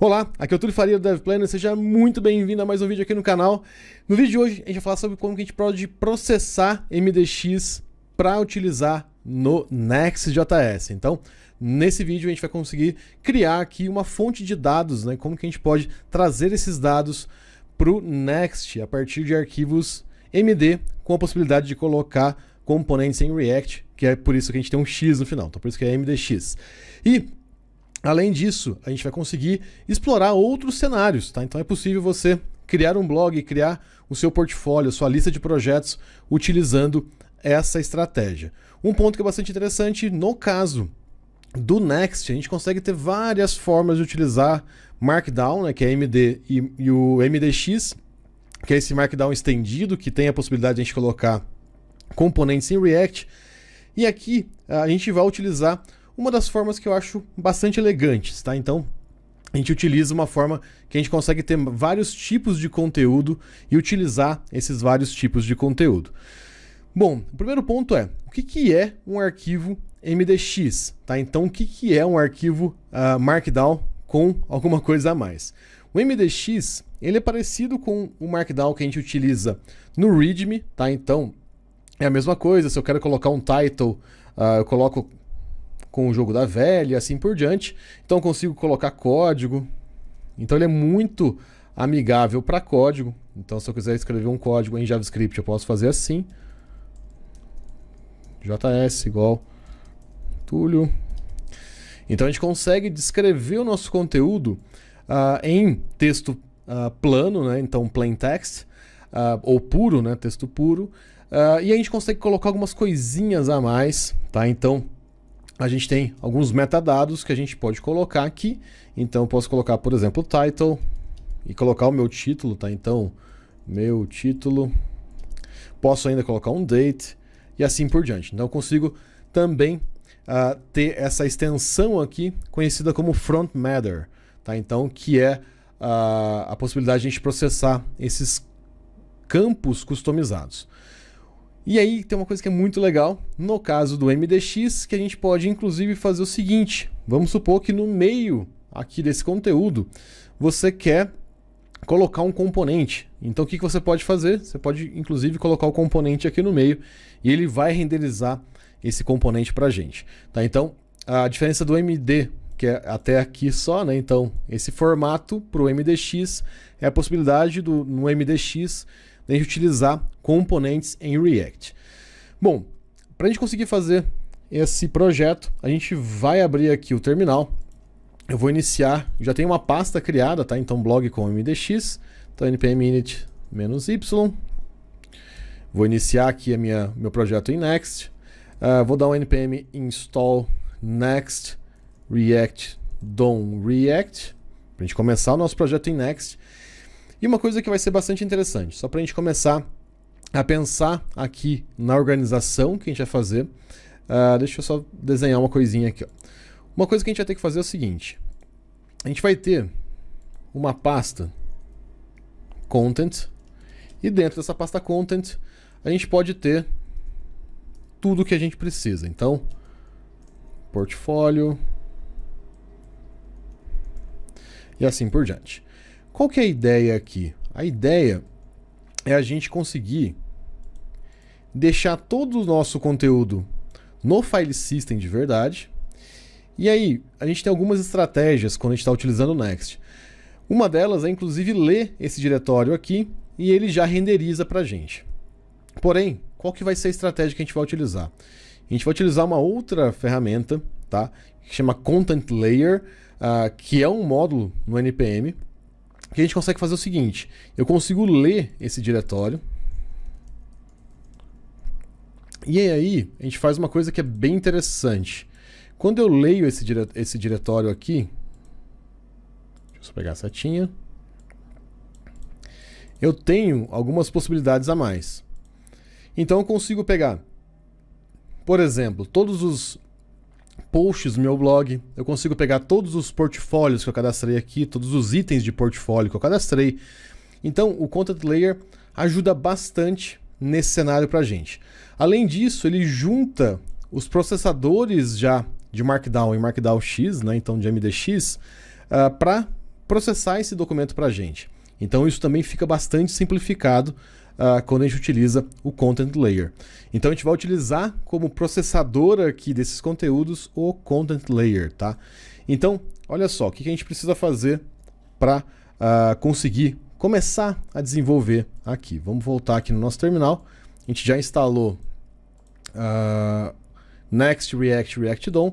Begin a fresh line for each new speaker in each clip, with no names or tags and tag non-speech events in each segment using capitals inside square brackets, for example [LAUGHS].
Olá, aqui é o Túlio Faria do DevPlanner, seja muito bem-vindo a mais um vídeo aqui no canal. No vídeo de hoje a gente vai falar sobre como que a gente pode processar MDX para utilizar no Next.js. Então, nesse vídeo a gente vai conseguir criar aqui uma fonte de dados, né? Como que a gente pode trazer esses dados para o Next a partir de arquivos MD com a possibilidade de colocar componentes em React, que é por isso que a gente tem um X no final, então por isso que é MDX. E Além disso, a gente vai conseguir explorar outros cenários, tá? Então é possível você criar um blog, criar o seu portfólio, sua lista de projetos utilizando essa estratégia. Um ponto que é bastante interessante no caso do Next, a gente consegue ter várias formas de utilizar Markdown, né, que é MD e, e o MDX, que é esse Markdown estendido, que tem a possibilidade de a gente colocar componentes em React. E aqui a gente vai utilizar uma das formas que eu acho bastante elegantes, tá? Então, a gente utiliza uma forma que a gente consegue ter vários tipos de conteúdo e utilizar esses vários tipos de conteúdo. Bom, o primeiro ponto é, o que, que é um arquivo MDX? Tá? Então, o que, que é um arquivo uh, Markdown com alguma coisa a mais? O MDX ele é parecido com o Markdown que a gente utiliza no README, tá? Então, é a mesma coisa, se eu quero colocar um title, uh, eu coloco com o jogo da velha e assim por diante. Então consigo colocar código. Então ele é muito amigável para código. Então se eu quiser escrever um código em JavaScript, eu posso fazer assim. JS igual Túlio. Então a gente consegue descrever o nosso conteúdo uh, em texto uh, plano, né? então plain text, uh, ou puro, né? texto puro. e a gente consegue colocar algumas coisinhas a mais, tá? Então a gente tem alguns metadados que a gente pode colocar aqui. Então eu posso colocar, por exemplo, o title e colocar o meu título, tá? Então, meu título. Posso ainda colocar um date e assim por diante. Então eu consigo também uh, ter essa extensão aqui conhecida como front matter, tá? Então que é uh, a possibilidade de a gente processar esses campos customizados. E aí tem uma coisa que é muito legal, no caso do MDX, que a gente pode inclusive fazer o seguinte: vamos supor que no meio aqui desse conteúdo você quer colocar um componente. Então o que, você pode fazer? Você pode inclusive colocar o componente aqui no meio e ele vai renderizar esse componente para a gente. Tá? Então a diferença do MD, que é até aqui só, né? Então esse formato para o MDX é a possibilidade do no MDX gente utilizar componentes em React. Bom, para a gente conseguir fazer esse projeto, a gente vai abrir aqui o terminal. Eu vou iniciar, já tem uma pasta criada, tá? Então blog com mdx, então npm init "-y". Vou iniciar aqui a minha, meu projeto em Next. Uh, vou dar um npm install next react dom react para a gente começar o nosso projeto em Next. E uma coisa que vai ser bastante interessante, só para a gente começar a pensar aqui na organização que a gente vai fazer. Uh, deixa eu só desenhar uma coisinha aqui. Ó. Uma coisa que a gente vai ter que fazer é o seguinte: a gente vai ter uma pasta content e dentro dessa pasta content a gente pode ter tudo que a gente precisa. Então, portfólio e assim por diante. Qual que é a ideia aqui? A ideia é a gente conseguir deixar todo o nosso conteúdo no file system de verdade. E aí, a gente tem algumas estratégias quando a gente está utilizando o Next. Uma delas é inclusive ler esse diretório aqui e ele já renderiza para a gente. Porém, qual que vai ser a estratégia que a gente vai utilizar? A gente vai utilizar uma outra ferramenta, tá? Que chama Content Layer, uh, que é um módulo no NPM que a gente consegue fazer o seguinte: eu consigo ler esse diretório. E aí, a gente faz uma coisa que é bem interessante. Quando eu leio esse, dire esse diretório aqui, deixa eu pegar a setinha. Eu tenho algumas possibilidades a mais. Então eu consigo pegar, por exemplo, todos os posts no meu blog, eu consigo pegar todos os portfólios que eu cadastrei aqui, todos os itens de portfólio que eu cadastrei. Então, o Content Layer ajuda bastante nesse cenário para a gente. Além disso, ele junta os processadores já de Markdown e Markdown X, né, então de MDX, uh, ah, para processar esse documento para a gente. Então isso também fica bastante simplificado uh, quando a gente utiliza o Content Layer. Então a gente vai utilizar como processador aqui desses conteúdos o Content Layer, tá? Então, olha só, o que a gente precisa fazer para uh, ah, conseguir começar a desenvolver aqui. Vamos voltar aqui no nosso terminal. A gente já instalou uh, Next React React DOM. A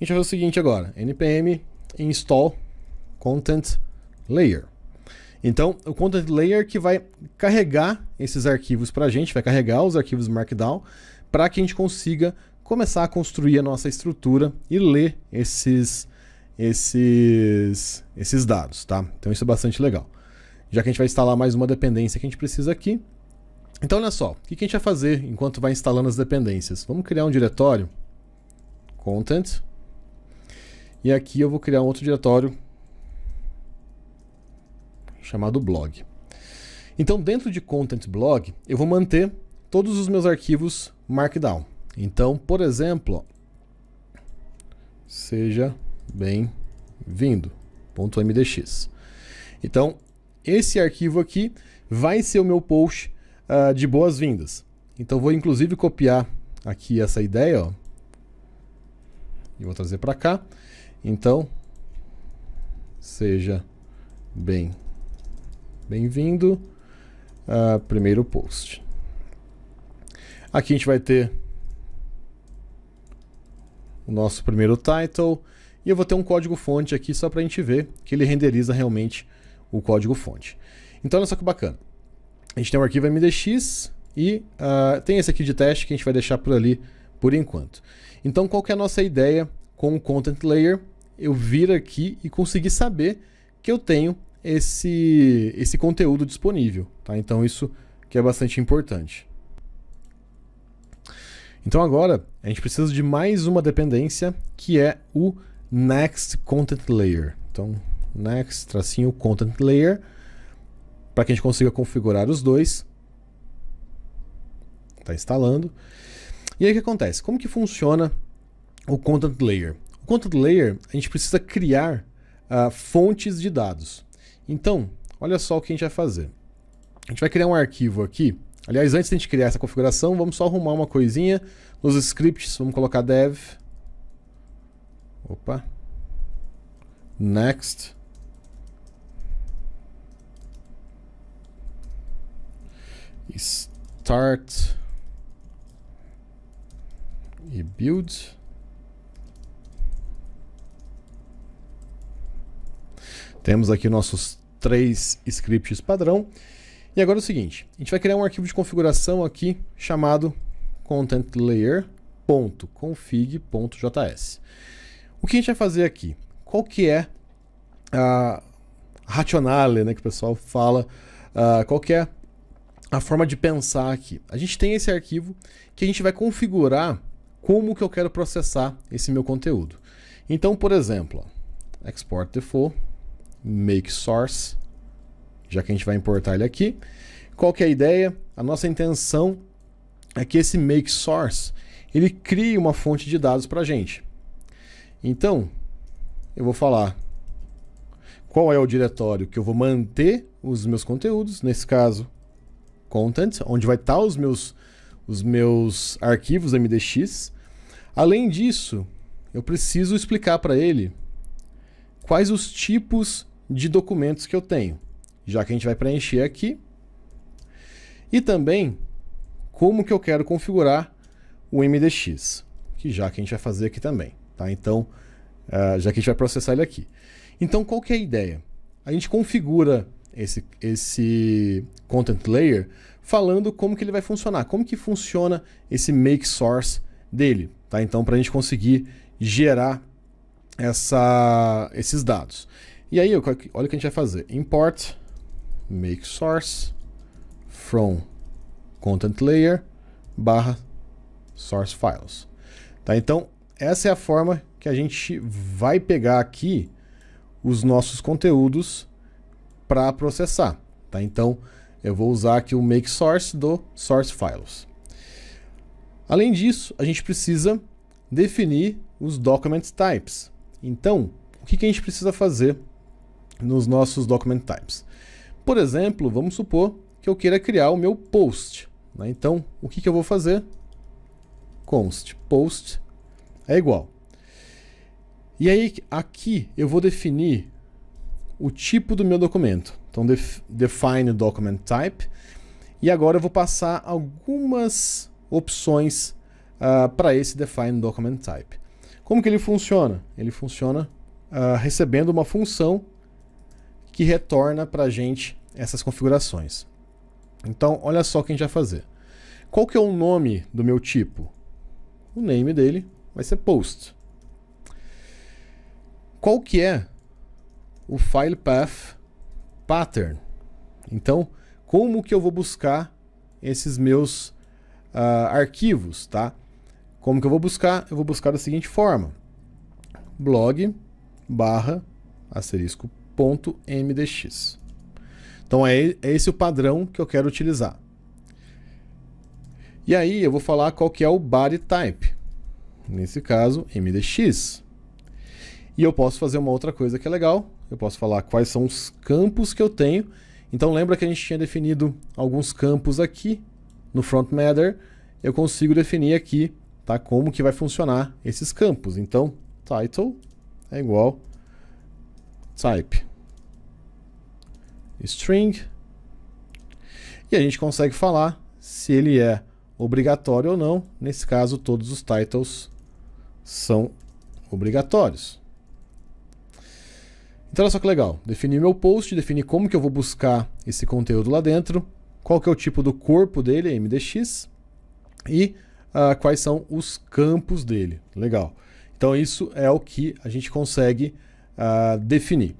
gente vai fazer o seguinte agora: npm install content layer. Então, o content layer que vai carregar esses arquivos para a gente, vai carregar os arquivos Markdown para que a gente consiga começar a construir a nossa estrutura e ler esses, esses, esses dados, tá? Então isso é bastante legal. Já que a gente vai instalar mais uma dependência que a gente precisa aqui. Então olha só, o que a gente vai fazer enquanto vai instalando as dependências? Vamos criar um diretório, content, e aqui eu vou criar um outro diretório chamado blog. Então, dentro de content blog, eu vou manter todos os meus arquivos Markdown. Então, por exemplo, seja bem-vindo, .mdx. Então, esse arquivo aqui vai ser o meu post uh, de boas-vindas. Então, vou inclusive copiar aqui essa ideia, ó, e vou trazer para cá. Então, seja bem-vindo Bem-vindo. Uh, primeiro post. Aqui a gente vai ter o nosso primeiro title. E eu vou ter um código fonte aqui só para a gente ver que ele renderiza realmente o código fonte. Então olha só que bacana. A gente tem um arquivo MDX e uh, tem esse aqui de teste que a gente vai deixar por ali por enquanto. Então qual que é a nossa ideia com o Content Layer? Eu vir aqui e conseguir saber que eu tenho esse, esse conteúdo disponível. Tá? Então isso que é bastante importante. Então agora a gente precisa de mais uma dependência que é o Next Content Layer. Então Next tracinho Content Layer para que a gente consiga configurar os dois. Está instalando. E aí o que acontece? Como que funciona o Content Layer? O Content Layer a gente precisa criar uh, fontes de dados. Então, olha só o que a gente vai fazer. A gente vai criar um arquivo aqui. Aliás, antes de a gente criar essa configuração, vamos só arrumar uma coisinha. Nos scripts, vamos colocar dev. Opa. Next. Start. E build. Temos aqui nossos três scripts padrão. E agora é o seguinte, a gente vai criar um arquivo de configuração aqui chamado contentlayer.config.js. O que a gente vai fazer aqui? Qual que é a rationale, né, que o pessoal fala, uh, qual que é a forma de pensar aqui? A gente tem esse arquivo que a gente vai configurar como que eu quero processar esse meu conteúdo. Então, por exemplo, export default make source, já que a gente vai importar ele aqui. Qual que é a ideia? A nossa intenção é que esse make source ele crie uma fonte de dados para a gente. Então, eu vou falar qual é o diretório que eu vou manter os meus conteúdos, nesse caso, content, onde vai estar os meus, os meus arquivos MDX. Além disso, eu preciso explicar para ele quais os tipos de documentos que eu tenho, já que a gente vai preencher aqui. E também como que eu quero configurar o MDX, que já que a gente vai fazer aqui também, tá? Então, uh, já que a gente vai processar ele aqui. Então, qual que é a ideia? A gente configura esse, esse content layer falando como que ele vai funcionar, como que funciona esse make source dele, tá? Então, para a gente conseguir gerar essa, esses dados. E aí, olha o que a gente vai fazer. Import make source from content layer barra source files. Tá? Então, essa é a forma que a gente vai pegar aqui os nossos conteúdos para processar. Tá? Então, eu vou usar aqui o make source do source files. Além disso, a gente precisa definir os document types. Então, o que, que a gente precisa fazer nos nossos document types. Por exemplo, vamos supor que eu queira criar o meu post. Né? Então, o que, que eu vou fazer? Const post é igual. E aí, aqui eu vou definir o tipo do meu documento. Então, def define document type. E agora eu vou passar algumas opções uh, para esse define document type. Como que ele funciona? Ele funciona uh, recebendo uma função que retorna para a gente essas configurações. Então, olha só o que a gente vai fazer. Qual que é o nome do meu tipo? O name dele vai ser post. Qual que é o file path pattern? Então, como que eu vou buscar esses meus uh, arquivos, tá? Como que eu vou buscar? Eu vou buscar da seguinte forma: blog barra asterisco mdx. Então é, é esse o padrão que eu quero utilizar. E aí eu vou falar qual que é o body type. Nesse caso, mdx. E eu posso fazer uma outra coisa que é legal. Eu posso falar quais são os campos que eu tenho. Então lembra que a gente tinha definido alguns campos aqui no front matter. Eu consigo definir aqui tá, como que vai funcionar esses campos. Então, title é igual type string. E a gente consegue falar se ele é obrigatório ou não. Nesse caso, todos os titles são obrigatórios. Então olha só que legal. Defini meu post, defini como que eu vou buscar esse conteúdo lá dentro, qual que é o tipo do corpo dele, MDX, e uh, quais são os campos dele. Legal. Então isso é o que a gente consegue uh, definir.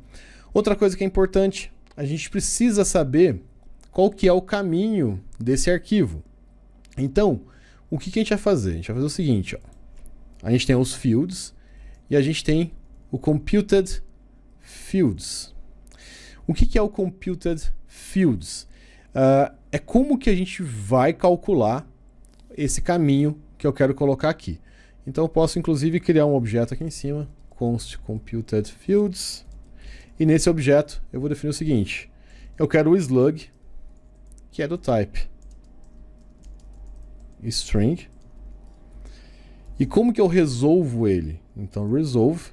Outra coisa que é importante, a gente precisa saber qual que é o caminho desse arquivo. Então, o que, que a gente vai fazer? A gente vai fazer o seguinte, ó. A gente tem os fields e a gente tem o computed fields. O que, que é o computed fields? Uh, é como que a gente vai calcular esse caminho que eu quero colocar aqui. Então eu posso inclusive criar um objeto aqui em cima, const computed fields, e nesse objeto eu vou definir o seguinte, eu quero o slug, que é do type string, e como que eu resolvo ele? Então, resolve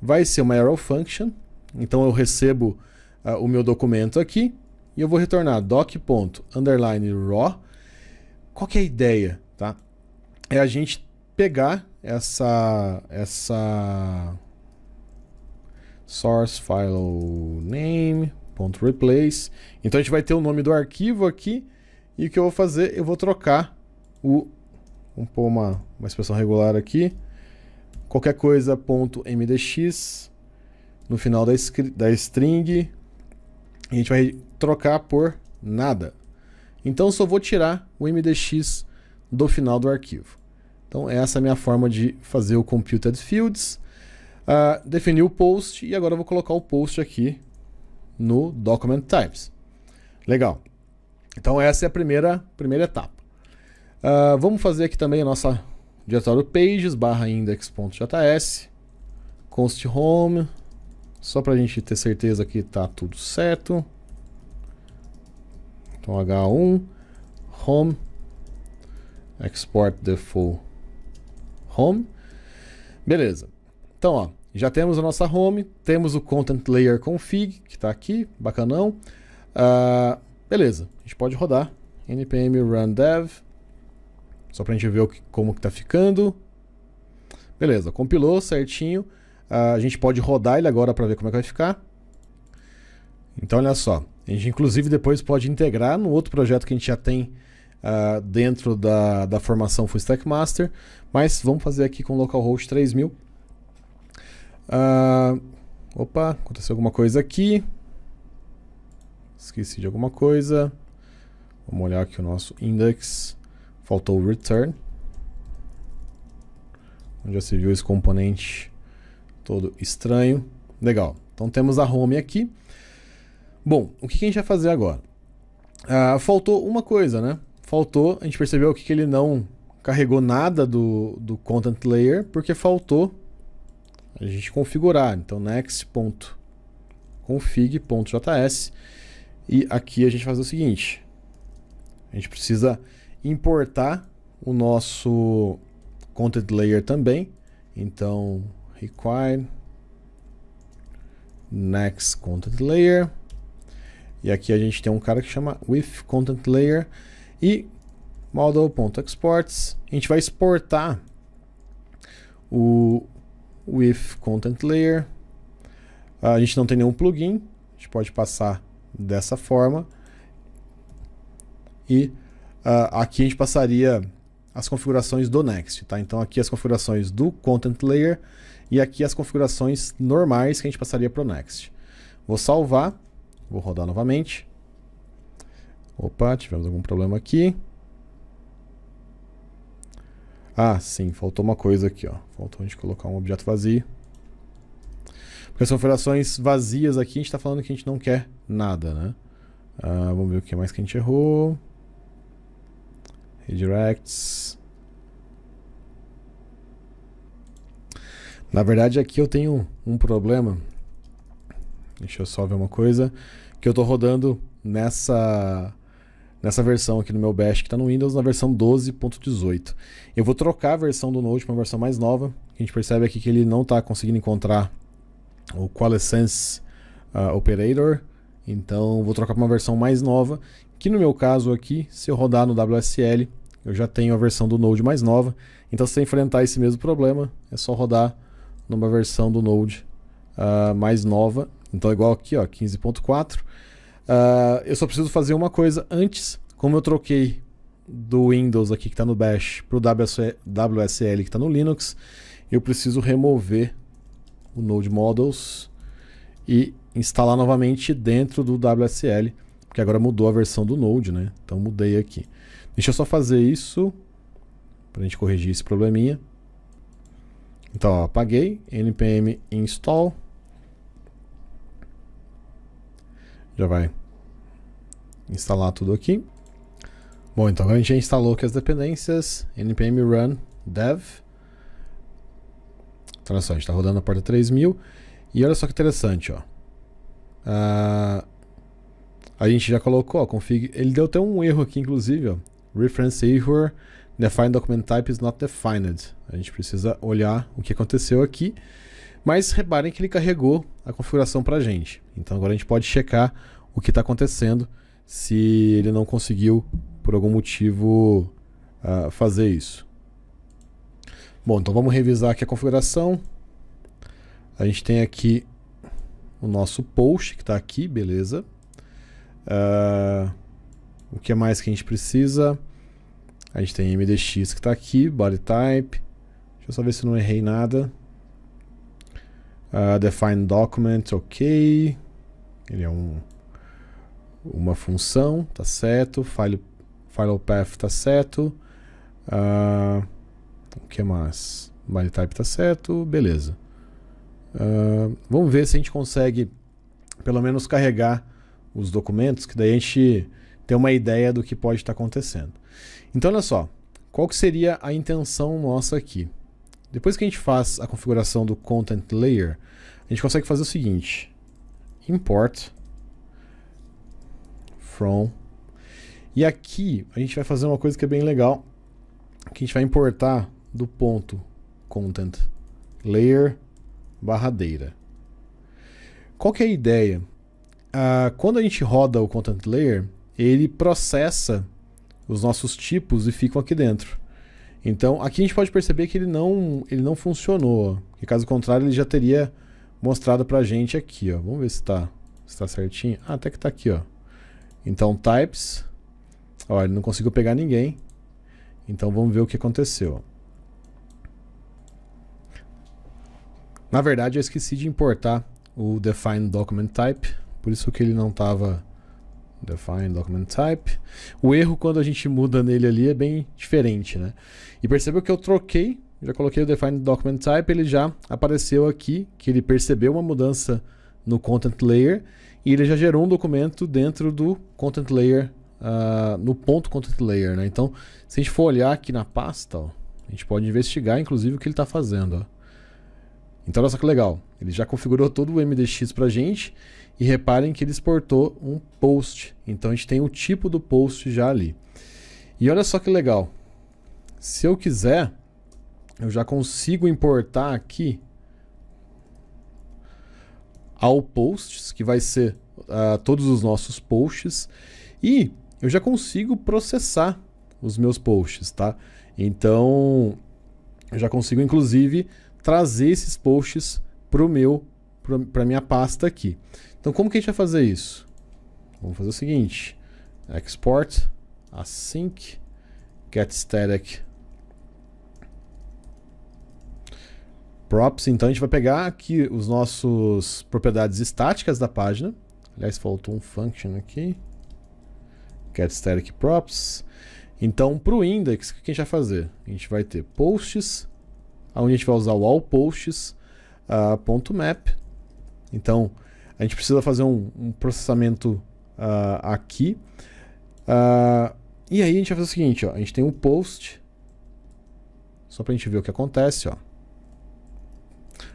vai ser uma arrow function. Então, eu recebo uh, o meu documento aqui e eu vou retornar doc.underline_raw. Qual que é a ideia? Tá? É a gente pegar essa, essa source file name.replace. Então, a gente vai ter o nome do arquivo aqui e o que eu vou fazer? Eu vou trocar o Vamos pôr uma, uma expressão regular aqui. Qualquer coisa ponto .mdx no final da, da string. A gente vai trocar por nada. Então só vou tirar o mdx do final do arquivo. Então essa é a minha forma de fazer o computed fields. Uh, definir o post e agora eu vou colocar o post aqui no document types. Legal. Então essa é a primeira, primeira etapa. Uh, vamos fazer aqui também a nossa diretório pages barra index.js const home só para a gente ter certeza que está tudo certo. Então H1 home export default home. Beleza. Então, ó, já temos a nossa home, temos o content layer config que está aqui, bacanão. Uh, beleza, a gente pode rodar npm run dev só para a gente ver o que, como que tá ficando. Beleza, compilou certinho. Uh, a gente pode rodar ele agora para ver como é que vai ficar. Então, olha só. A gente, inclusive, depois pode integrar no outro projeto que a gente já tem uh, dentro da, da formação Full Stack Master. Mas vamos fazer aqui com localhost 3000. Ah, opa, aconteceu alguma coisa aqui. Esqueci de alguma coisa. Vamos olhar aqui o nosso index. Faltou o return. Já se viu esse componente todo estranho. Legal. Então temos a home aqui. Bom, o que a gente vai fazer agora? Ah, faltou uma coisa, né? Faltou, a gente percebeu que ele não carregou nada do, do content layer porque faltou a gente configurar. Então next ponto config.js e aqui a gente faz o seguinte. A gente precisa importar o nosso content layer também. Então, require next content layer. E aqui a gente tem um cara que chama with content layer e model.exports. A gente vai exportar o with content layer. A gente não tem nenhum plugin, a gente pode passar dessa forma. E uh, aqui a gente passaria as configurações do Next, tá? Então aqui as configurações do Content Layer e aqui as configurações normais que a gente passaria para o Next. Vou salvar, vou rodar novamente. Opa, tivemos algum problema aqui. Ah, sim, faltou uma coisa aqui, ó. Faltou a gente colocar um objeto vazio. Porque as configurações vazias aqui, a gente está falando que a gente não quer nada, né? Ah, vamos ver o que mais que a gente errou. Redirects. Na verdade, aqui eu tenho um problema. Deixa eu só ver uma coisa. Que eu estou rodando nessa nessa versão aqui no meu bash que está no Windows, na versão 12.18. Eu vou trocar a versão do Node para uma versão mais nova. A gente percebe aqui que ele não está conseguindo encontrar o QualiSense uh, Operator. Então vou trocar para uma versão mais nova, que no meu caso aqui, se eu rodar no WSL, eu já tenho a versão do Node mais nova. Então se você enfrentar esse mesmo problema, é só rodar numa versão do Node uh, mais nova. Então igual aqui, ó, 15.4. Uh, eu só preciso fazer uma coisa antes, como eu troquei do Windows aqui que está no Bash para o WSL que está no Linux, eu preciso remover o Node Models e instalar novamente dentro do WSL, porque agora mudou a versão do Node, né? Então mudei aqui. Deixa eu só fazer isso para a gente corrigir esse probleminha. Então, ó, apaguei, npm install. Já vai instalar tudo aqui. Bom, então a gente já instalou aqui as dependências, npm run dev. Então, olha só, a gente está rodando a porta 3000. E olha só que interessante, ó. Uh, a gente já colocou, ó, config. Ele deu até um erro aqui, inclusive, ó. Reference error, define document type is not defined. A gente precisa olhar o que aconteceu aqui. Mas reparem que ele carregou a configuração para a gente. Então agora a gente pode checar o que está acontecendo se ele não conseguiu, por algum motivo, uh, fazer isso. Bom, então vamos revisar aqui a configuração. A gente tem aqui o nosso post que está aqui, beleza. Uh, o que mais que a gente precisa? A gente tem MDX que está aqui, body type. Deixa eu só ver se não errei nada. Uh, define document, ok. Ele é um, uma função, tá certo. File, file path tá certo. Uh, o que mais? Body type tá certo, beleza. Uh, vamos ver se a gente consegue pelo menos carregar os documentos, que daí a gente tem uma ideia do que pode estar acontecendo. Então olha só, qual que seria a intenção nossa aqui? Depois que a gente faz a configuração do Content Layer, a gente consegue fazer o seguinte: import from e aqui a gente vai fazer uma coisa que é bem legal, que a gente vai importar do ponto content layer barradeira. Qual que é a ideia? Uh, quando a gente roda o content layer, ele processa os nossos tipos e ficam aqui dentro. Então, aqui a gente pode perceber que ele não, ele não funcionou. Que caso contrário, ele já teria mostrado pra gente aqui, ó. Vamos ver se está se tá certinho. Ah, até que está aqui, ó. Então, types. Ó, ele não conseguiu pegar ninguém. Então, vamos ver o que aconteceu. Na verdade, eu esqueci de importar o define document type, por isso que ele não estava define document type. O erro quando a gente muda nele ali é bem diferente, né? E percebeu que eu troquei, já coloquei o define document type, ele já apareceu aqui que ele percebeu uma mudança no content layer e ele já gerou um documento dentro do content layer, uh, no ponto content layer, né? Então, se a gente for olhar aqui na pasta, ó, a gente pode investigar inclusive o que ele está fazendo, ó. Então olha só que legal, ele já configurou todo o MDX para gente e reparem que ele exportou um post. Então a gente tem o tipo do post já ali. E olha só que legal, se eu quiser, eu já consigo importar aqui ao posts, que vai ser uh, todos os nossos posts, e eu já consigo processar os meus posts, tá? Então, eu já consigo inclusive trazer esses posts para o meu, para minha pasta aqui. Então, como que a gente vai fazer isso? Vamos fazer o seguinte: export async get static props. Então a gente vai pegar aqui os nossos propriedades estáticas da página. Aliás, faltou um function aqui. Get static props. Então, para o index, o que a gente vai fazer? A gente vai ter posts, onde a gente vai usar o all posts uh, ponto .map. Então, a gente precisa fazer um, um processamento uh, aqui. Uh, e aí a gente vai fazer o seguinte, ó, a gente tem um post, só para a gente ver o que acontece, ó.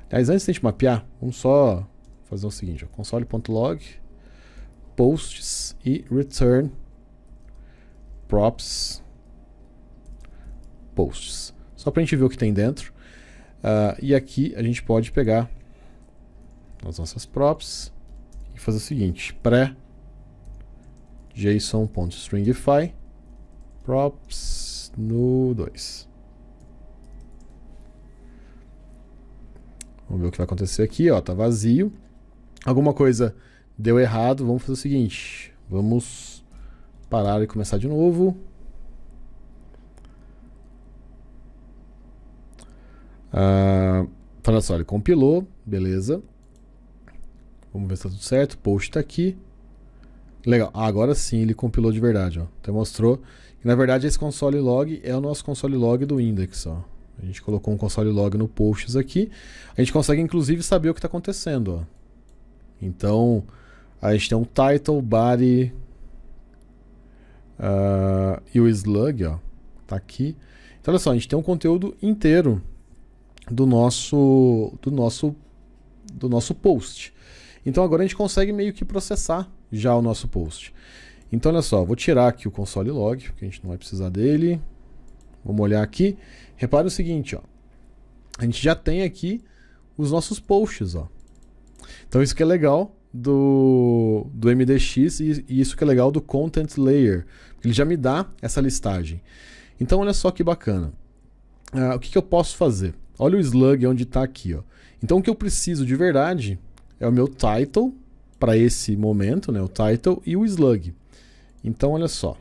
Aliás, antes de a gente mapear, vamos só fazer o seguinte: console.log, posts e return props posts. Só para a gente ver o que tem dentro. Uh, e aqui a gente pode pegar as nossas props e fazer o seguinte: pré json.stringify props no 2. Vamos ver o que vai acontecer aqui, ó, tá vazio. Alguma coisa deu errado, vamos fazer o seguinte, vamos parar e começar de novo. Ah, olha só, ele compilou, beleza. Vamos ver se tá tudo certo. Post tá aqui. Legal, ah, agora sim ele compilou de verdade, ó. Até mostrou que na verdade esse console log é o nosso console log do index, ó. A gente colocou um console log no posts aqui. A gente consegue inclusive saber o que está acontecendo. Ó. Então, a gente tem um title, body uh, e o slug, ó, tá aqui. Então, olha só, a gente tem um conteúdo inteiro do nosso do nosso do nosso post. Então agora a gente consegue meio que processar já o nosso post. Então olha só, vou tirar aqui o console log, porque a gente não vai precisar dele. Vamos olhar aqui. Repare o seguinte, ó. A gente já tem aqui os nossos posts, ó. Então isso que é legal do, do MDX e, e isso que é legal do Content Layer. Ele já me dá essa listagem. Então olha só que bacana. Uh, o que, que eu posso fazer? Olha o slug onde está aqui. Ó. Então o que eu preciso de verdade é o meu title para esse momento, né? o title e o slug. Então olha só.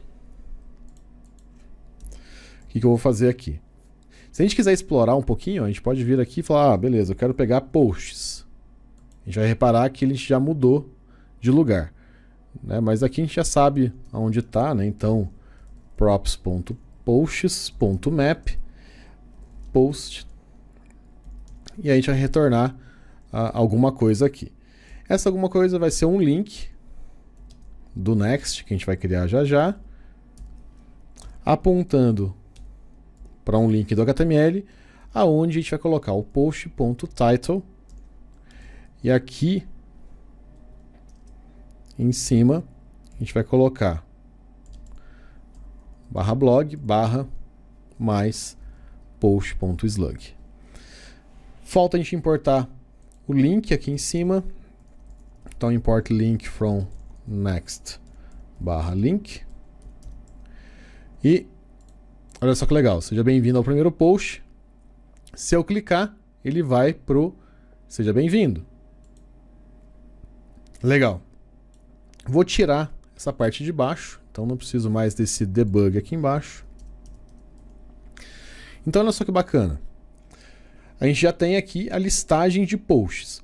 O que, que eu vou fazer aqui? Se a gente quiser explorar um pouquinho, a gente pode vir aqui e falar, ah, beleza, eu quero pegar posts. A gente vai reparar que ele já mudou de lugar. Né? Mas aqui a gente já sabe aonde está, né? Então, props.posts.map post e a gente vai retornar alguma coisa aqui. Essa alguma coisa vai ser um link do next que a gente vai criar já já, apontando para um link do HTML, aonde a gente vai colocar o post.title e aqui em cima a gente vai colocar barra blog barra mais post.slug. Falta a gente importar o link aqui em cima. Então import link from next barra link. E Olha só que legal. Seja bem-vindo ao primeiro post. Se eu clicar, ele vai pro Seja bem-vindo. Legal. Vou tirar essa parte de baixo, então não preciso mais desse debug aqui embaixo. Então olha só que bacana. A gente já tem aqui a listagem de posts.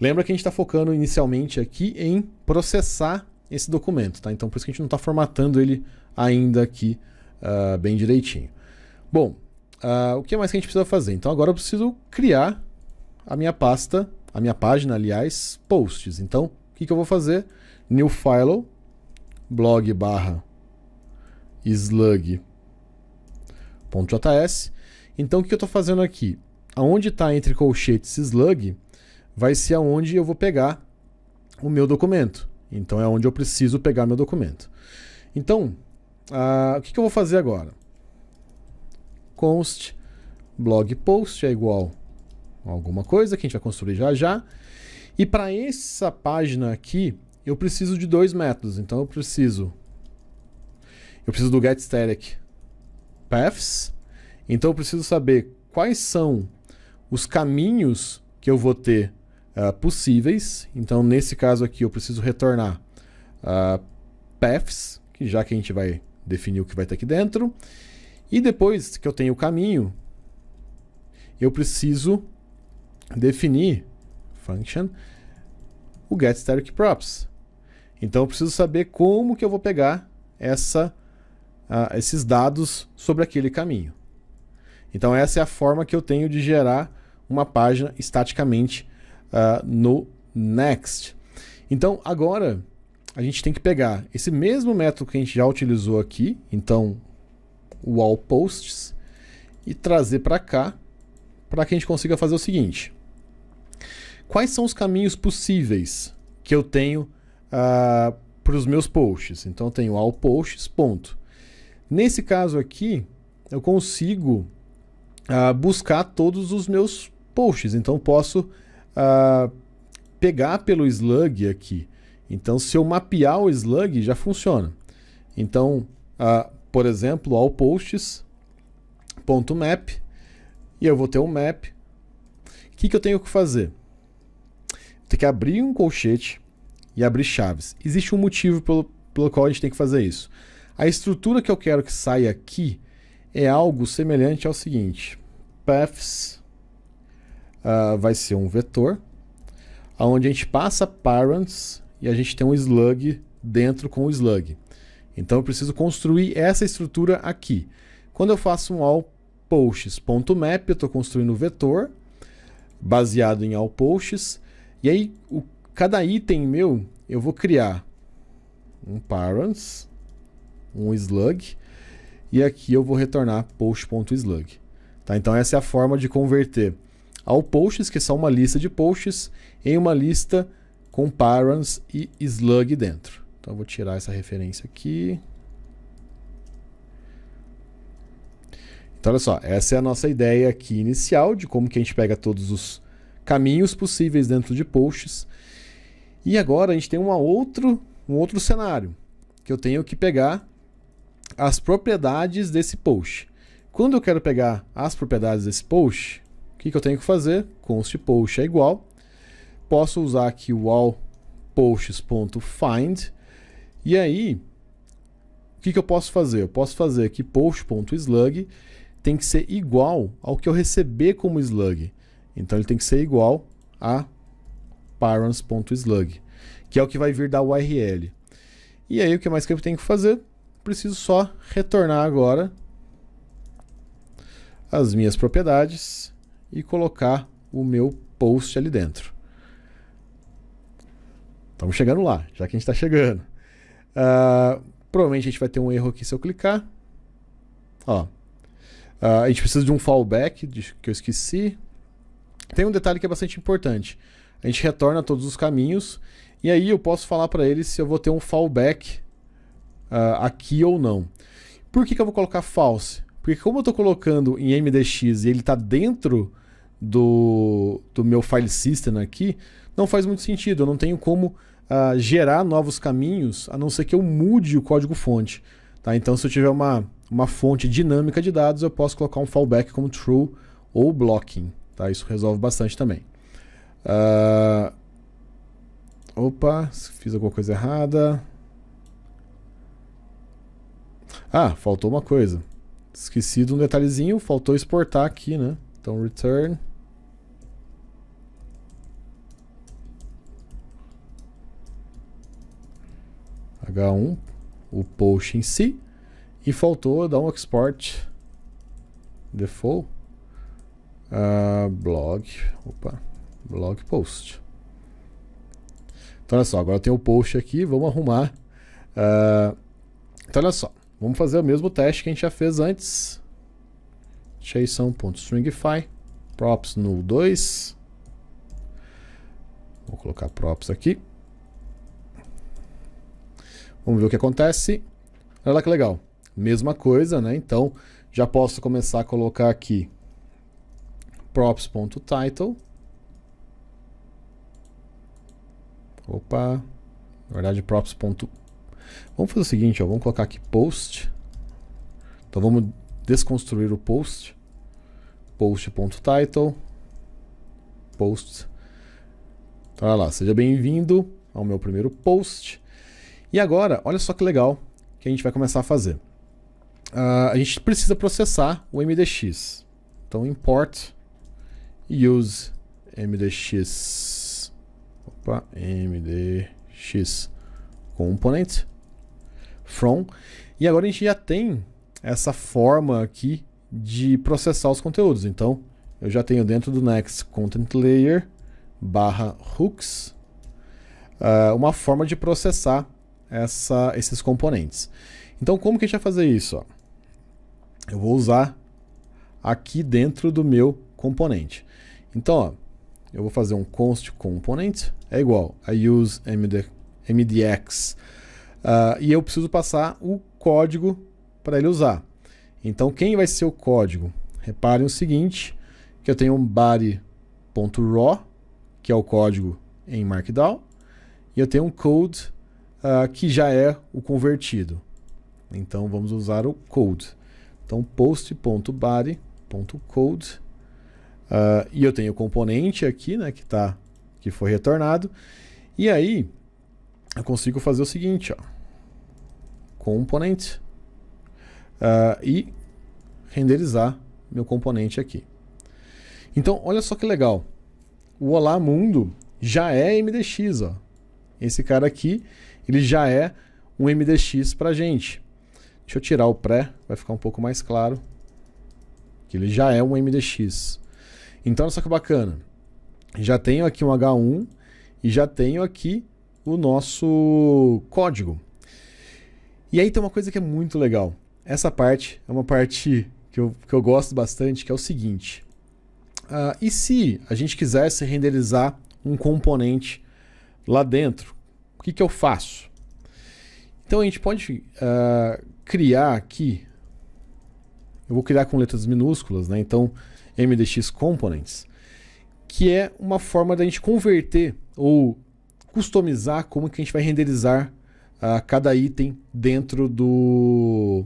Lembra que a gente está focando inicialmente aqui em processar esse documento, tá? Então por isso que a gente não está formatando ele ainda aqui uh, bem direitinho. Bom, uh, o que mais que a gente precisa fazer? Então agora eu preciso criar a minha pasta, a minha página, aliás, posts. Então, o que, que eu vou fazer? New file, blog barra slug.js. Então, o que eu estou fazendo aqui? Aonde está entre colchetes slug vai ser aonde eu vou pegar o meu documento. Então é onde eu preciso pegar meu documento. Então, uh, o que, que, eu vou fazer agora? Const blog post é igual a alguma coisa que a gente vai construir já já. E para essa página aqui, eu preciso de dois métodos. Então eu preciso eu preciso do getStatic paths. Então eu preciso saber quais são os caminhos que eu vou ter uh, possíveis. Então nesse caso aqui eu preciso retornar uh, paths, que já que a gente vai definir o que vai ter aqui dentro. E depois que eu tenho o caminho, eu preciso definir function o getStaticProps. Então eu preciso saber como que eu vou pegar essa, uh, esses dados sobre aquele caminho. Então essa é a forma que eu tenho de gerar uma página estaticamente uh, no Next. Então agora a gente tem que pegar esse mesmo método que a gente já utilizou aqui, então o all posts, e trazer para cá para que a gente consiga fazer o seguinte. Quais são os caminhos possíveis que eu tenho uh, para os meus posts? Então eu tenho all posts, ponto. Nesse caso aqui, eu consigo uh, buscar todos os meus posts. Então posso uh, pegar pelo slug aqui. Então se eu mapear o slug, já funciona. Então, por exemplo, all posts ponto map e eu vou ter um map. O que, que eu tenho que fazer? Tem que abrir um colchete e abrir chaves. Existe um motivo pelo, pelo qual a gente tem que fazer isso. A estrutura que eu quero que saia aqui é algo semelhante ao seguinte: paths uh, vai ser um vetor, onde a gente passa parents e a gente tem um slug dentro com o slug. Então eu preciso construir essa estrutura aqui. Quando eu faço um all posts.map, eu estou construindo um vetor baseado em all posts. E aí, o, cada item meu, eu vou criar um parents, um slug, e aqui eu vou retornar post.slug. Tá? Então essa é a forma de converter all posts, que são uma lista de posts, em uma lista com parents e slug dentro. Então eu vou tirar essa referência aqui. Então, olha só, essa é a nossa ideia aqui inicial de como que a gente pega todos os caminhos possíveis dentro de posts. E agora a gente tem uma outro, um outro cenário, que eu tenho que pegar as propriedades desse post. Quando eu quero pegar as propriedades desse post, que, que eu tenho que fazer? Const post é igual. Posso usar aqui o all posts.find. E aí, o que, que eu posso fazer? Eu posso fazer aqui post.slug tem que ser igual ao que eu receber como slug. Então ele tem que ser igual a parents.slug, que é o que vai vir da URL. E aí o que mais que eu tenho que fazer? Preciso só retornar agora as minhas propriedades e colocar o meu post ali dentro. Estamos chegando lá, já que a gente está chegando. Uh, provavelmente a gente vai ter um erro aqui se eu clicar. Ó, Uh, a gente precisa de um fallback, de, que eu esqueci. Tem um detalhe que é bastante importante. A gente retorna todos os caminhos e aí eu posso falar para ele se eu vou ter um fallback uh, aqui ou não. Por que, que eu vou colocar false? Porque como eu estou colocando em MDX e ele está dentro do, do meu file system aqui, não faz muito sentido. Eu não tenho como uh, gerar novos caminhos, a não ser que eu mude o código fonte. Tá? Então, se eu tiver uma, uma fonte dinâmica de dados, eu posso colocar um fallback como true ou blocking. Tá? Isso resolve bastante também. Uh... Opa, fiz alguma coisa errada. Ah, faltou uma coisa. Esqueci de um detalhezinho, faltou exportar aqui, né? Então, return. H1 o post em si. E faltou dar um export default uh, blog, opa, blog post. Então olha só, agora tem o post aqui, vamos arrumar. Uh, então olha só, vamos fazer o mesmo teste que a gente já fez antes. JSON.stringify props null 2. Vou colocar props aqui. Vamos ver o que acontece. Olha lá que legal. Mesma coisa, né? Então, já posso começar a colocar aqui props.title. Opa. Na verdade, props. Vamos fazer o seguinte, ó, vamos colocar aqui post. Então vamos desconstruir o post. Post.title. Post. Então, olha lá, seja bem-vindo ao meu primeiro post. E agora, olha só que legal que a gente vai começar a fazer. Uh, a gente precisa processar o MDX. Então, import use MDX. Opa, MDX component from. E agora a gente já tem essa forma aqui de processar os conteúdos. Então, eu já tenho dentro do next content layer barra hooks uh, uma forma de processar essa, esses componentes. Então, como que a gente vai fazer isso? Eu vou usar aqui dentro do meu componente. Então, eu vou fazer um const component é igual a use md, mdx uh, e eu preciso passar o código para ele usar. Então, quem vai ser o código? Reparem o seguinte, que eu tenho um body.raw, que é o código em Markdown, e eu tenho um code uh, que já é o convertido. Então vamos usar o code. Então post.body.code uh, e eu tenho o componente aqui, né, que tá que foi retornado. E aí eu consigo fazer o seguinte, ó, component uh, e renderizar meu componente aqui. Então olha só que legal. O Olá Mundo já é MDX, ó. Esse cara aqui ele já é um MDX para gente. Deixa eu tirar o pré, vai ficar um pouco mais claro. Que ele já é um MDX. Então, olha só que bacana. Já tenho aqui um H1 e já tenho aqui o nosso código. E aí tem uma coisa que é muito legal. Essa parte é uma parte que eu, que eu gosto bastante, que é o seguinte. Uh, e se a gente quisesse renderizar um componente lá dentro? O que, que eu faço? Então a gente pode uh, criar aqui, eu vou criar com letras minúsculas, né? então MDX Components, que é uma forma da gente converter ou customizar como que a gente vai renderizar uh, cada item dentro do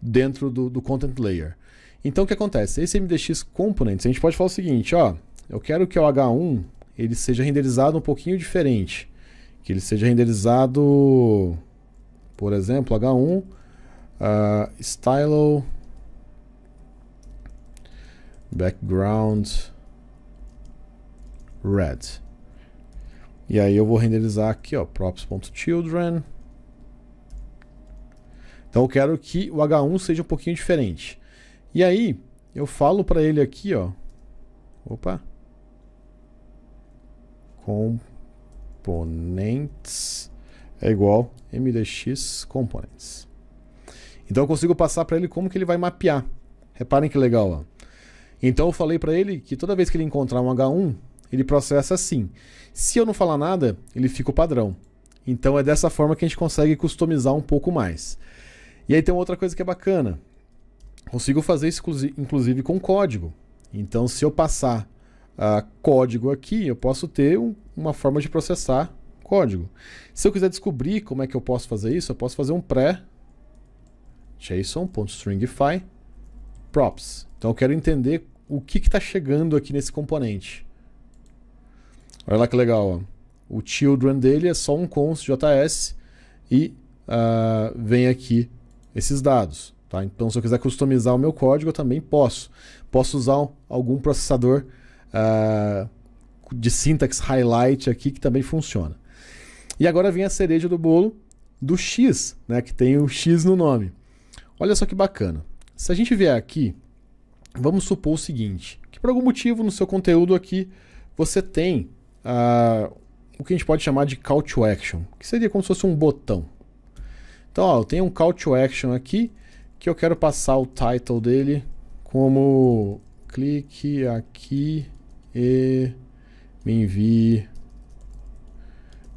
dentro do, do, content layer. Então o que acontece? Esse MDX Components, a gente pode falar o seguinte, ó, eu quero que o H1 ele seja renderizado um pouquinho diferente que ele seja renderizado, por exemplo, H1 uh, ah, stylo background red. E aí eu vou renderizar aqui, ó, props.children. Então eu quero que o H1 seja um pouquinho diferente. E aí eu falo para ele aqui, ó. Opa. Com components é igual mdx components. Então eu consigo passar para ele como que ele vai mapear. Reparem que legal. Ó. Então eu falei para ele que toda vez que ele encontrar um H1, ele processa assim. Se eu não falar nada, ele fica o padrão. Então é dessa forma que a gente consegue customizar um pouco mais. E aí tem outra coisa que é bacana. Consigo fazer isso inclusive com código. Então se eu passar uh, código aqui, eu posso ter um, uma forma de processar código. Se eu quiser descobrir como é que eu posso fazer isso, eu posso fazer um pré JSON.stringify props. Então eu quero entender o que está chegando aqui nesse componente. Olha lá que legal. Ó. O children dele é só um const JS e uh, vem aqui esses dados. Tá? Então, se eu quiser customizar o meu código, eu também posso. Posso usar algum processador uh, de syntax highlight aqui que também funciona. E agora vem a cereja do bolo do X, né, que tem o X no nome. Olha só que bacana. Se a gente vier aqui, vamos supor o seguinte, que por algum motivo no seu conteúdo aqui você tem uh, o que a gente pode chamar de call to action, que seria como se fosse um botão. Então, ó, eu tenho um call to action aqui que eu quero passar o title dele como clique aqui e me envie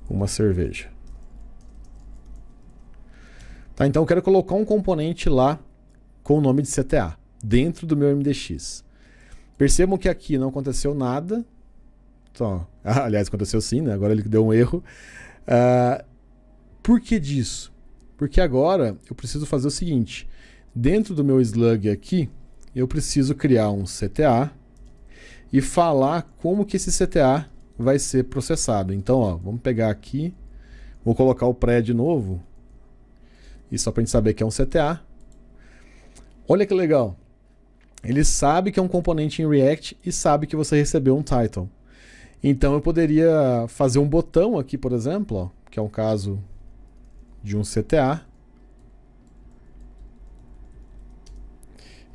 uma cerveja. Tá, então eu quero colocar um componente lá com o nome de CTA dentro do meu MDX. Percebam que aqui não aconteceu nada. Então, [LAUGHS] aliás, aconteceu sim, né? Agora ele deu um erro. Uh, por que disso? Porque agora eu preciso fazer o seguinte: dentro do meu slug aqui, eu preciso criar um CTA e falar como que esse CTA vai ser processado. Então, ó, vamos pegar aqui, vou colocar o pré de novo, e só para a gente saber que é um CTA. Olha que legal. Ele sabe que é um componente em React e sabe que você recebeu um title. Então eu poderia fazer um botão aqui, por exemplo, ó, que é um caso de um CTA,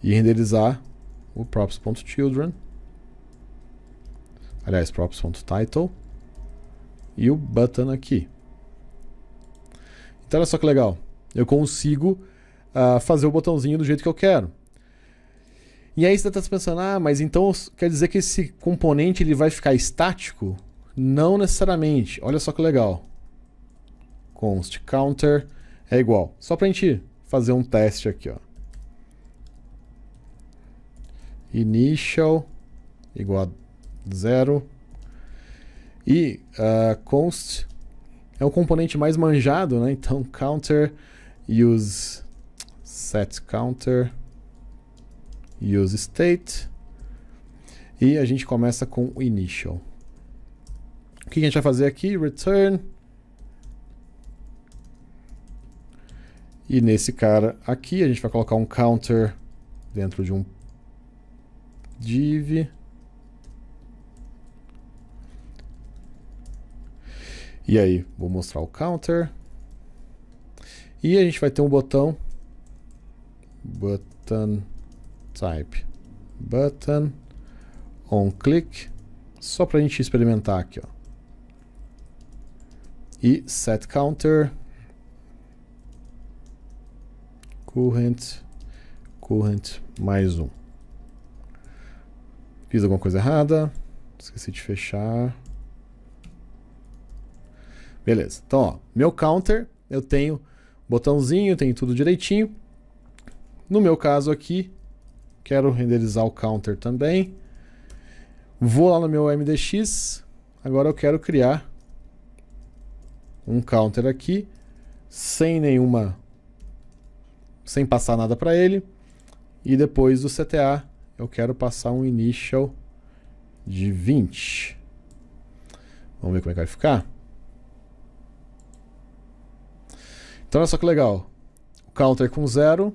e renderizar o props.children, aliás, props.title, e o button aqui. Então olha só que legal, eu consigo uh, fazer o botãozinho do jeito que eu quero. E aí você está pensando, ah, mas então quer dizer que esse componente ele vai ficar estático? Não necessariamente. Olha só que legal. Const counter é igual. Só para a gente fazer um teste aqui, ó. Initial igual a zero. E uh, const é o componente mais manjado, né? Então counter use set counter use state e a gente começa com initial. O que a gente vai fazer aqui? Return e nesse cara aqui a gente vai colocar um counter dentro de um div e aí vou mostrar o counter. E a gente vai ter um botão. Button type. Button on click. Só para a gente experimentar aqui ó. E set counter. Current. Current mais um. Fiz alguma coisa errada. Esqueci de fechar beleza então ó meu counter eu tenho botãozinho, tem tudo direitinho. No meu caso aqui, quero renderizar o counter também. Vou lá no meu MDX. Agora eu quero criar um counter aqui sem nenhuma sem passar nada para ele. E depois do CTA, eu quero passar um initial de 20. Vamos ver como é que vai ficar. Então olha só que legal. Counter com 0,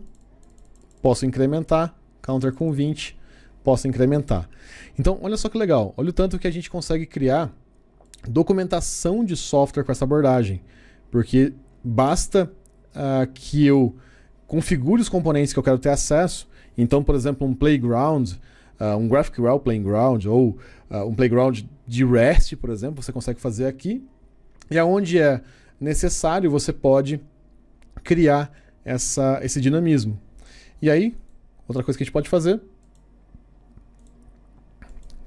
posso incrementar. Counter com 20, posso incrementar. Então olha só que legal. Olha o tanto que a gente consegue criar documentação de software com essa abordagem. Porque basta uh, que eu configure os componentes que eu quero ter acesso. Então, por exemplo, um playground, uh, um GraphQL playground ou uh, um playground de REST, por exemplo, você consegue fazer aqui. E aonde é necessário, você pode criar essa, esse dinamismo. E aí, outra coisa que a gente pode fazer,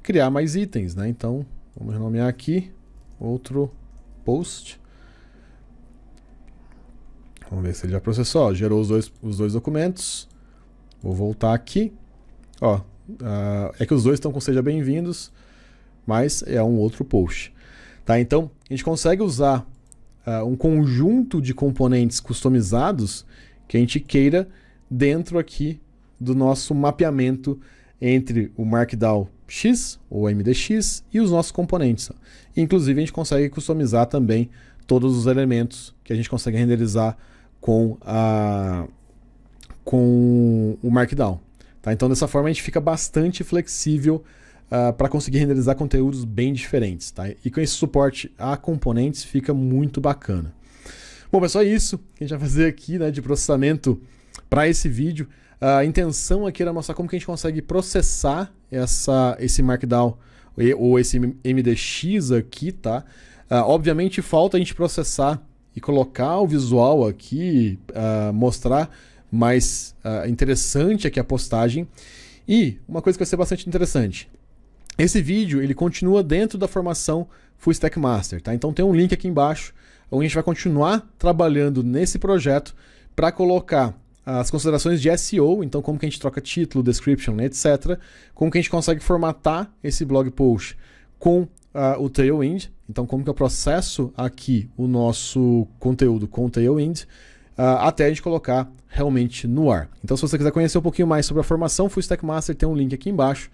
criar mais itens, né? Então, vamos renomear aqui outro post. Vamos ver se ele já processou. gerou os dois, os dois documentos. Vou voltar aqui. Ó, uh, é que os dois estão com seja bem-vindos, mas é um outro post. Tá? Então, a gente consegue usar uh, um conjunto de componentes customizados que a gente queira dentro aqui do nosso mapeamento entre o Markdown X, ou MDX, e os nossos componentes. Inclusive, a gente consegue customizar também todos os elementos que a gente consegue renderizar com, a, com o Markdown. Tá? Então, dessa forma, a gente fica bastante flexível uh, ah, para conseguir renderizar conteúdos bem diferentes. Tá? E com esse suporte a componentes fica muito bacana. Bom, pessoal, é isso que a gente vai fazer aqui né, de processamento para esse vídeo. A intenção aqui era mostrar como que a gente consegue processar essa, esse Markdown ou esse MDX aqui, tá? Uh, obviamente falta a gente processar e colocar o visual aqui, uh, mostrar mais uh, interessante aqui a postagem. E uma coisa que vai ser bastante interessante. Esse vídeo ele continua dentro da formação Full Stack Master, tá? Então tem um link aqui embaixo onde a gente vai continuar trabalhando nesse projeto para colocar as considerações de SEO, então como que a gente troca título, description, etc. Como que a gente consegue formatar esse blog post com uh, o Tailwind, então como que eu processo aqui o nosso conteúdo com o Tailwind, uh, até a gente colocar realmente no ar. Então se você quiser conhecer um pouquinho mais sobre a formação Full Stack Master, tem um link aqui embaixo,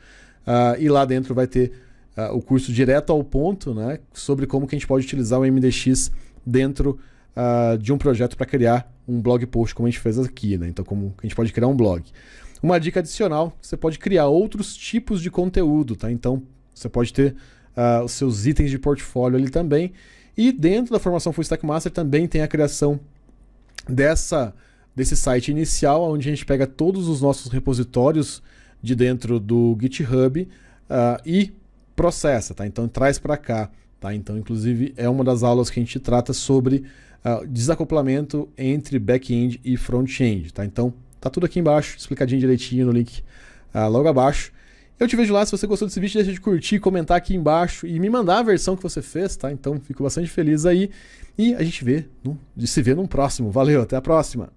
uh, e lá dentro vai ter o curso direto ao ponto, né, sobre como que a gente pode utilizar o MDX dentro uh, de um projeto para criar um blog post, como a gente fez aqui, né? Então, como a gente pode criar um blog. Uma dica adicional: você pode criar outros tipos de conteúdo, tá? Então, você pode ter uh, os seus itens de portfólio ali também. E dentro da formação Full Stack Master também tem a criação dessa desse site inicial, onde a gente pega todos os nossos repositórios de dentro do GitHub uh, e processa, tá? Então traz para cá, tá? Então, inclusive, é uma das aulas que a gente trata sobre uh, desacoplamento entre back-end e front-end, tá? Então, tá tudo aqui embaixo, explicadinho direitinho no link uh, logo abaixo. Eu te vejo lá, se você gostou desse vídeo, deixa de curtir, comentar aqui embaixo e me mandar a versão que você fez, tá? Então, fico bastante feliz aí. E a gente vê, se vê num próximo. Valeu, até a próxima!